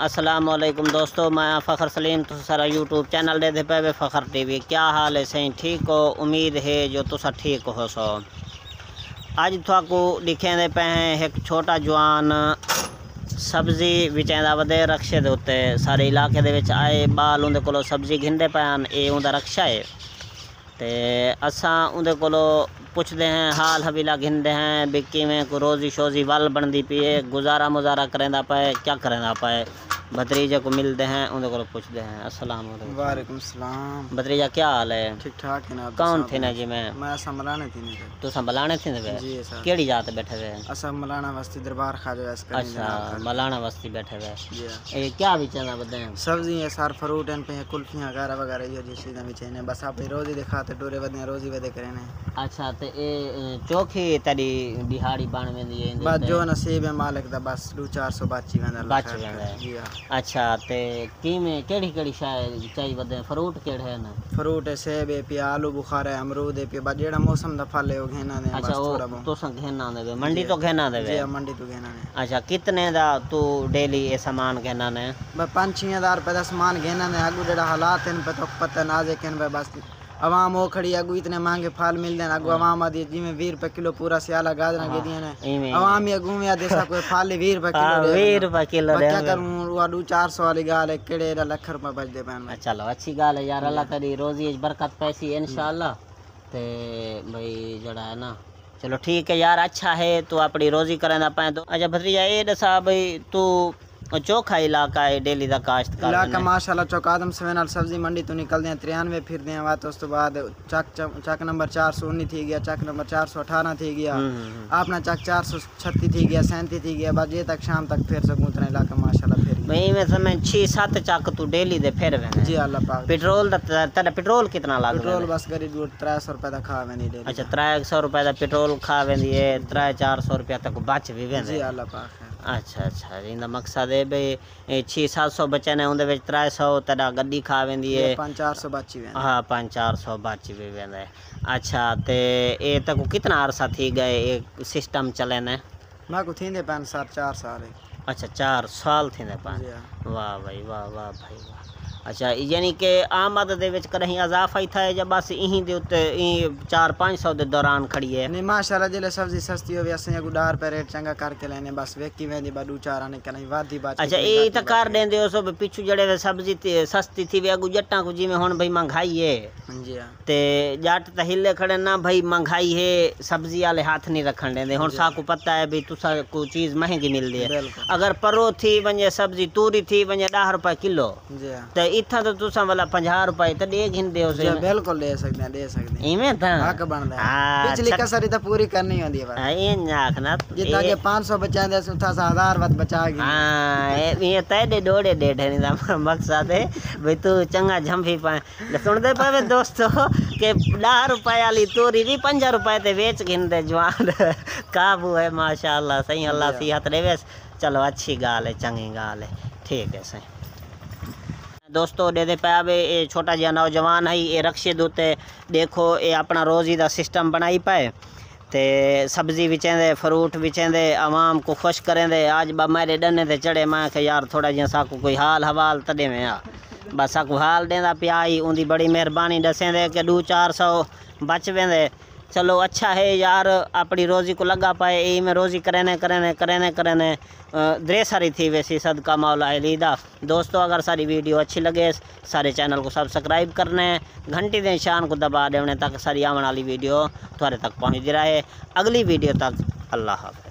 अस्सलाम वालेकुम दोस्तों, मैं फ़खर सलीम, तुस सारा यूट्यूब चैनल दे पे फ़खर टीवी। क्या हाल है? सही, ठीक हो? उम्मीद है जो तुसा ठीक हो सो। अज थाकू दिखेंदे पे हैं एक छोटा जवान सब्ज़ी विचेंदा वधे रक्शे दे उत्ते। सारे इलाके दे आए, बाल उंदे कोलों सब्ज़ी घिंदे पैन ए उंदा रक्शा है। ते असां उंदे कोलों पुछते हैं, हाल हवीला गिनते हैं, बिक्की में को रोज़ी शोज़ी वल बनती पी है, गुजारा मुजारा करेंदा पाए, क्या करेंदा पाए? भतरीजे को मिलते हैं उनके को पूछते हैं अस्सलाम वालेकुम। वालेकुम सलाम। भतरीजा क्या हाल है? ठीक ठाक है ना? कौन थे ना जी मैं? मैं असा मलाने थी नहीं तू संभलाने थे वे जी? सर केड़ी जात बैठे वे? असा मलाना वस्ती दरबार खाजो वैस करी अच्छा मलाना बस्ती बैठे वे। जी हाँ। ये क्या बेचना बदे? सब्ज़ी है सार फ्रूट हैं पे कुल्फियाँ वगैरह वगैरह ये जी चीज़ें भी चाहिए बस आप रोजी दिखाते डोरे वदे रोजी वदे करे ने। अच्छा ते ए चोखी तड़ी दिहाड़ी बन वेंदी है बस जो नसीब है मालिक दा बस दो चार सौ बाची वेंदा बच वेंदा है। जी हाँ। अच्छा ते किवें केड़ी केड़ी शाय चाहिए बदे? फ्रूट केड़े हैं ना? फ्रूट है सेब है पिया आलू बुखारा है अमरूद है पिया जेड़ा मौसम दा फल है वो घेना ने अच्छा वो तो संग घेना देवे मंडी तो घेना जी देवे हाँ, मंडी तो घेना ने अच्छा कितने दा तू डेली ये सामान घेना ने बस पाँच छः हज़ार रुपये का समान घेना ने अगू जेड़ा हालात हैं पे तो पता नाजे के बस बस अवाम वो खड़ी अगू इतने महँगे फल मिलते हैं अगू अवाम आदि जिमें बीस रुपये किलो पूरा सियाला गाजरा गे दिए ने। अवाम ही अगू में आदि सा कोई फल बीस रुपये हाँ किलो बीस रुपए किलो बस क्या दे करूँ वो दू चार सौ वाली गाल है केड़े एडा लख रुपये बचते पैन चलो अच्छी गाल है यार अल्लाह तेरी रोजी बरकत पैसी इंशाल्लाह ते भाई जड़ा है ना चलो ठीक है यार अच्छा है तू अपनी रोजी करेंदा पाए तो। अच्छा भतीजा ये दसा भाई तू चोखा इलाका है डेली दा काश्त इलाका माशाल्लाह चौक आदम सवे नाल सब्ज़ी मंडी तो निकलते हैं तिरानवे फिरते हैं बात उस तो बाद चक चक नंबर चार सौ उन्नी थी गया चक नंबर चार सौ अठारह थी गया। अपना चक चार सौ छत्ती थी गया सैंती थी गया बस ये तक शाम तक फिर सकूँ उतना इलाका माशाल्लाह फिर। भाई में समय छः सात चक तू डेली दे फिर जी अल्लाह पाक। पेट्रोल तेरा पेट्रोल कितना लाग पेट्रोल बस करी दो त्रै सौ रुपये का खा वेंदी अच्छा त्रै सौ रुपए दा पेट्रोल खा वेंदी है त्रै चार सौ रुपया तक बच भी वेंदे जी अल्लाह पाक अच्छा अच्छा। जी मक़सद है भाई छह सात सौ बचे ने उनके त्रै सौ तेरा गॾी खा वी है। चार सौ बची वेंदा। हाँ पाँच चार सौ बची भी वेंदा है। अच्छा तो ये तक कितना अरसा थी गए ये सिस्टम चले ने? मैं कुछ थी पान साल चार साल अच्छा चार साल थी पाँच। हाँ। वाह भाई वाह वाह भाई वाह। अच्छा यानी कि आमद कहीं इजाफा ही था या बस यहीं चार पाँच सौ के दौरान खड़ी है? नहीं माशाल्लाह ज़िले सब्ज़ी सस्ती हो असें अगु रेट चंगा करके लेने बस वेकी वेंदी दू चार अच्छा ए तो कर देंदे हो जड़े सब्ज़ी सस्ती थी वे अगु को जिवें हुन भाई महँगाई है। ते जट तो हिले खड़े ना भाई महँगाई है सब्ज़ी आले हाथ नहीं रखन देंदे हुन सा पता है भाई तुसा को चीज़ महँगी मिलदी है। अगर परो थी वने सब्ज़ी तूरी थी वने 10 रुपए किलो जी इथा तो तुसा वाला 50 रुपए तो दे घिन देओ से बिल्कुल ले सकदे ले सकदे इमे था हक बनदा पिछली कसर तो पूरी करनी होंदी है हाँ ए नाखना जितना के 500 बचा दे सुथा सा 1000 वत बचा गई हाँ ये तय दे डोड़े दे ठनी दा मकसद है भाई तू चंगा झंफी पाए सुन दे पावे दोस्तों के 10 रुपए वाली तोरी री 50 रुपए ते बेच घिन दे जवान। काबू है माशाल्लाह सही अल्लाह सेहत देवे चलो अच्छी गाल है चंगी गाल है ठीक है सही। દોસ્તો ડેદે પાબ એ છોટા જ્યાં નौजवान હઈ એ રક્ષે દૂતે દેખો એ આપણા રોજી ਦਾ સિસ્ટમ બનાઈ પાએ ते सब्ज़ी विचेंदे, फ्रूट विचेंदे आवाम को खुश करेंदे, आज बा मेरे डने ते चढ़े, मैं यार थोड़ा जिया साकू कोई हाल हवाल तॾे में आ। बस साकू हाल ॾेंदा पिया ई उंदी बड़ी महिरबानी ॾसेंदे के दू चार सौ बच वेंदे। चलो अच्छा है यार अपनी रोज़ी को लगा पाए, ई में रोज़ी करेने ને करेने ને द्रे करे ने सारी थी वैसी, सदका मौला लीदा। दोस्तों, अगर सारी वीडियो अच्छी लगे, सारे चैनल को सब्सक्राइब करने, घंटी दें शान को दबा देने तक सारी आने वाली वीडियो थोड़े तक पहुँच रहा। है अगली वीडियो तक, अल्लाह हाफ़